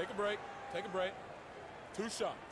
Take a break. Take a break. Two shots.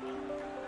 はい。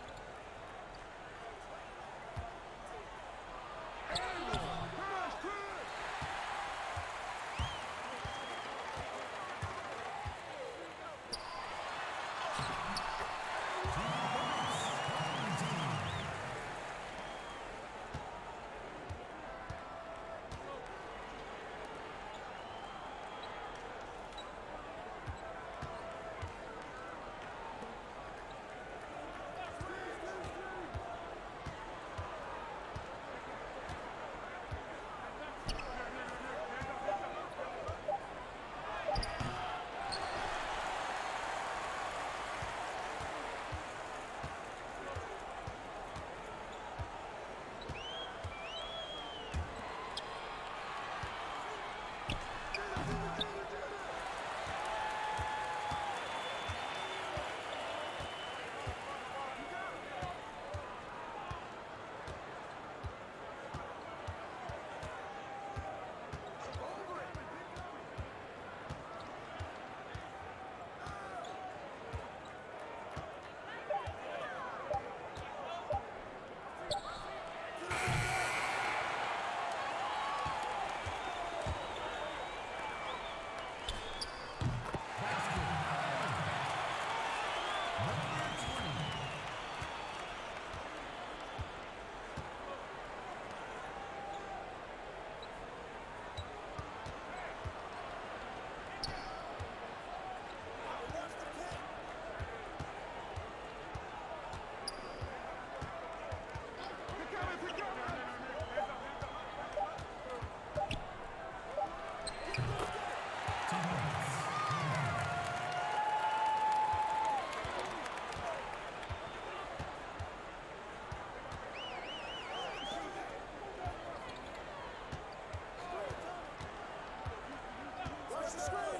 Screw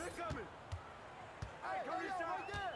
pick coming. Hey, go your side. Right there.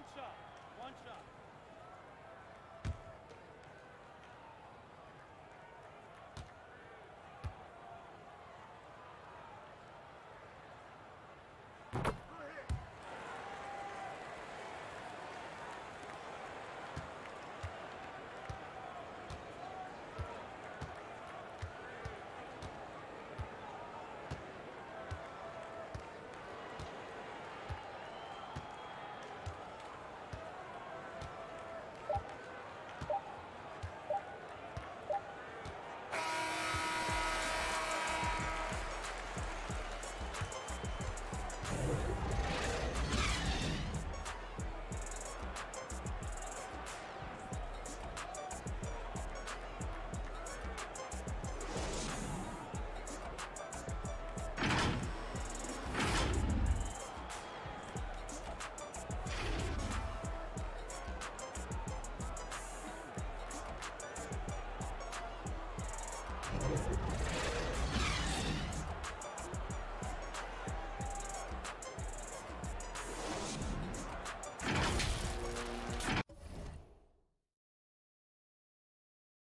One shot.